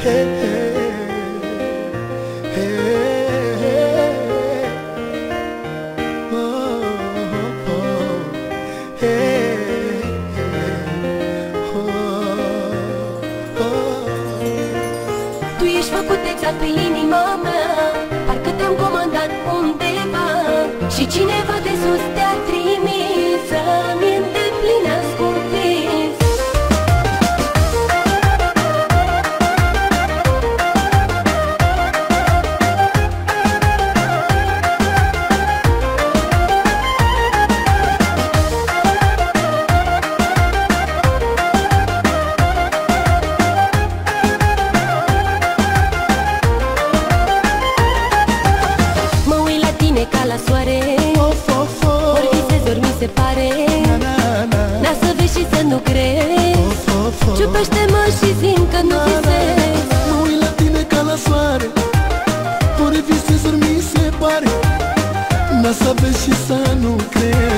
Tu ești făcut exact pe inima mea Parcă te-am comandat undeva. Și cineva te susține să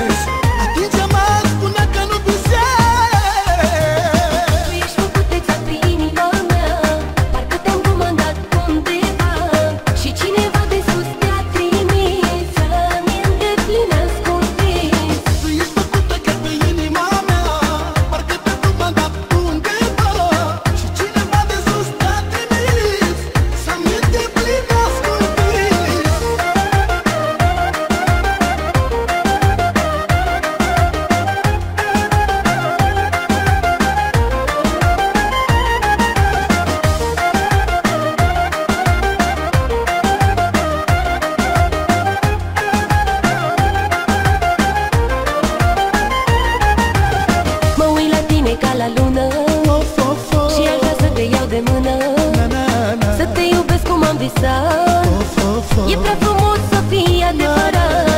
viața E prea frumos să fie adevărat.